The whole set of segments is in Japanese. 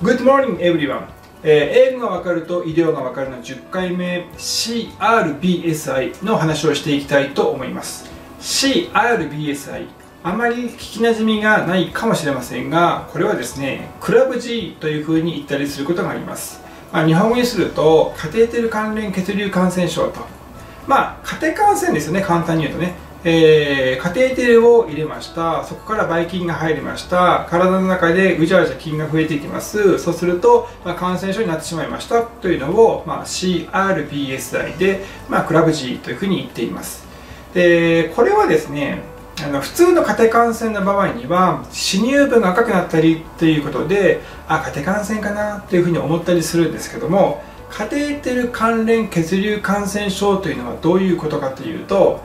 Good morning everyone、えー、英語がわかると医療がわかるの10回目 CRBSI の話をしていきたいと思います。CRBSI あまり聞きなじみがないかもしれませんがこれはですねクラブ G というふうに言ったりすることがあります、まあ、日本語にするとカテーテル関連血流感染症と。まあ家庭感染ですよね簡単に言うとね。えー、カテーテルを入れました。そこからばい菌が入りました。体の中でぐちゃぐちゃ菌が増えていきます。そうすると、まあ、感染症になってしまいました。というのを、まあ、CRPS イで、まあ、クラブ G というふうに言っています。でこれはですねあの普通の家庭感染の場合には歯乳部が赤くなったりということであ家庭感染かなというふうに思ったりするんですけどもカテーテル関連血流感染症というのはどういうことかというと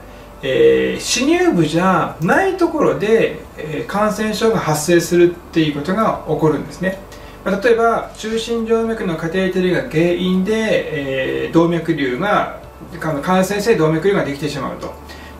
えー、歯乳部じゃないところで、えー、感染症が発生するっていうことが起こるんですね、まあ、例えば中心静脈のカテーテルが原因で、えー、動脈瘤が感染性動脈瘤ができてしまうと、ま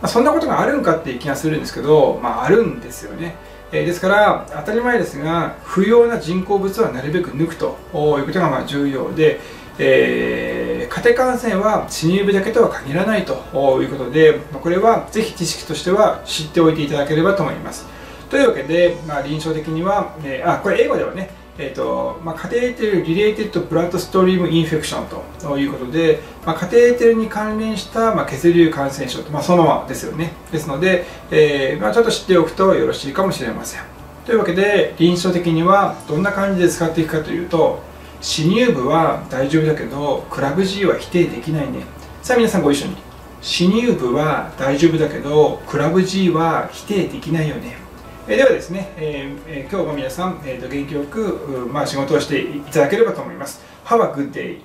あ、そんなことがあるんかっていう気がするんですけど、まあ、あるんですよね。えですから当たり前ですが不要な人工物はなるべく抜くということがま重要で、えー、家庭感染は死乳部だけとは限らないということでこれはぜひ知識としては知っておいていただければと思います。というわけで、まあ、臨床的には、えー、あこれ英語ではねえーとまあ、カテーテル・リレーテッド・ブラッドストリーム・インフェクションということで、まあ、カテーテルに関連した、まあ、血流感染症と、まあ、そのままですよね。ですので、えーまあ、ちょっと知っておくとよろしいかもしれません。というわけで臨床的にはどんな感じで使っていくかというと死乳部は大丈夫だけどクラブ G は否定できないね。さあ皆さんご一緒に。死乳部は大丈夫だけどクラブ G は否定できないよね。えではですね、えー、今日も皆さん、えー、元気よく、まあ、仕事をしていただければと思います。Have a good day